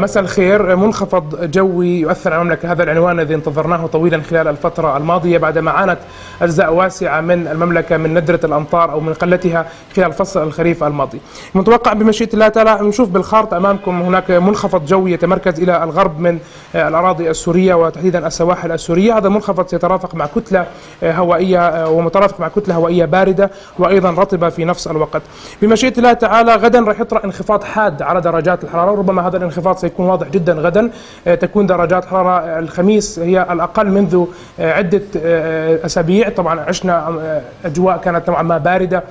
مساء الخير. منخفض جوي يؤثر على المملكة. هذا العنوان الذي انتظرناه طويلا خلال الفترة الماضية بعدما عانت أجزاء واسعة من المملكة من ندرة الأمطار أو من قلتها خلال فصل الخريف الماضي. متوقع بمشيئة الله تعالى نشوف بالخارطة أمامكم هناك منخفض جوي يتمركز إلى الغرب من الأراضي السورية وتحديدا السواحل السورية. هذا المنخفض سيترافق مع كتلة هوائية ومترافق مع كتلة هوائية باردة وأيضا رطبة في نفس الوقت. بمشيئة الله تعالى غدا راح يطرأ انخفاض حاد على درجات الحرارة. وربما هذا الانخفاض سيكون واضح جدا غدا. آه، تكون درجات حرارة الخميس هي الأقل منذ آه، عدة آه، أسابيع. طبعا عشنا أجواء كانت نوعا ما باردة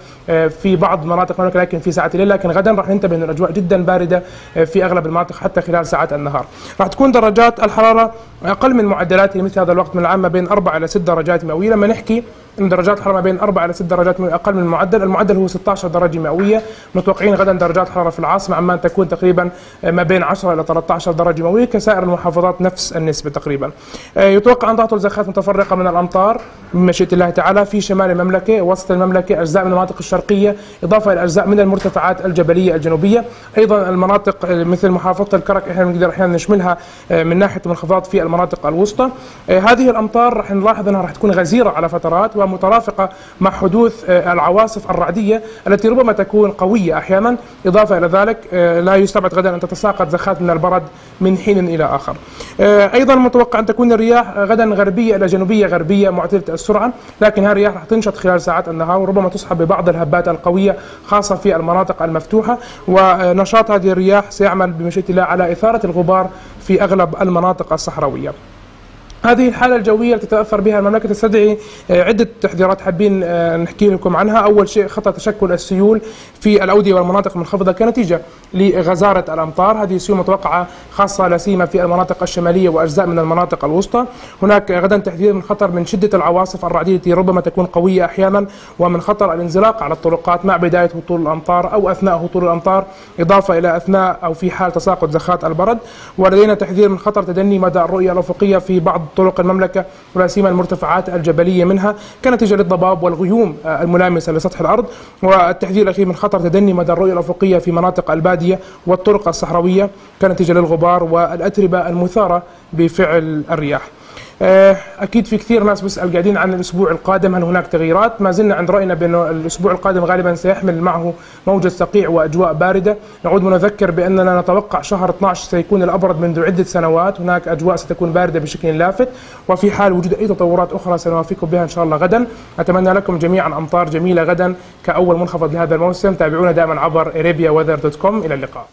في بعض مناطق المملكة لكن في ساعات الليل. لكن غدا راح ننتبه أن الأجواء جدا باردة في أغلب المناطق حتى خلال ساعات النهار. راح تكون درجات الحرارة أقل من معدلات لمثل هذا الوقت من العام ما بين 4 إلى 6 درجات مئوية. لما نحكي إن درجات الحرارة ما بين 4 إلى 6 درجات أقل من المعدل، المعدل هو 16 درجة مئوية، متوقعين غدا درجات حرارة في العاصمة عمان تكون تقريبا ما بين 10 إلى 13 درجة مئوية كسائر المحافظات نفس النسبة تقريبا. آه، يتوقع أن تهطل زخات متفرقة من الأمطار بمشيئه الله تعالى في شمال المملكة، وسط المملكة، أجزاء من المناطق الشرقية، إضافة إلى أجزاء من المرتفعات الجبلية الجنوبية، أيضا المناطق مثل محافظة الكرك إحنا بنقدر أحيانا نشملها آه، من ناحية المنخفضات في المناطق الوسطى. آه، هذه الأمطار راح نلاحظ أنها راح تكون غزيرة على فترات ومترافقة مع حدوث العواصف الرعدية التي ربما تكون قوية أحيانا، إضافة إلى ذلك لا يستبعد غدا أن تتساقط زخات من البرد من حين إلى آخر. أيضا متوقع أن تكون الرياح غدا غربية إلى جنوبية غربية معتدلة السرعة، لكن هذه الرياح راح تنشط خلال ساعات النهار وربما تصحب ببعض الهبات القوية خاصة في المناطق المفتوحة، ونشاط هذه الرياح سيعمل بمشيئة الله على إثارة الغبار في أغلب المناطق الصحراوية. هذه الحالة الجوية التي تتأثر بها المملكة تستدعي آه، عدة تحذيرات حابين آه، نحكي لكم عنها. أول شيء خطر تشكل السيول في الأودية والمناطق المنخفضة كنتيجة لغزارة الأمطار. هذه السيول متوقعة خاصة لا سيما في المناطق الشمالية وأجزاء من المناطق الوسطى. هناك غدا تحذير من خطر من شدة العواصف الرعدية التي ربما تكون قوية أحيانا ومن خطر الانزلاق على الطرقات مع بداية هطول الأمطار أو أثناء هطول الأمطار إضافة إلى أثناء أو في حال تساقط زخات البرد. ولدينا تحذير من خطر تدني مدى الرؤية الأفقية في بعض طرق المملكة ولا سيما المرتفعات الجبلية منها كنتيجة للضباب والغيوم الملامسة لسطح الأرض والتحذير الأخير من خطر تدني مدى الرؤية الأفقية في مناطق البادية والطرق الصحراوية كنتيجة للغبار والأتربة المثارة بفعل الرياح. آه، أكيد في كثير ناس بيسأل قاعدين عن الأسبوع القادم هل هناك تغييرات؟ ما زلنا عند رأينا بانه الأسبوع القادم غالبا سيحمل معه موجة صقيع وأجواء باردة. نعود ونذكر بأننا نتوقع شهر 12 سيكون الأبرد منذ عدة سنوات. هناك أجواء ستكون باردة بشكل لافت وفي حال وجود أي تطورات أخرى سنوافيكم بها إن شاء الله غدا. أتمنى لكم جميعا أمطار جميلة غدا كأول منخفض لهذا الموسم. تابعونا دائما عبر اريبيا إلى اللقاء.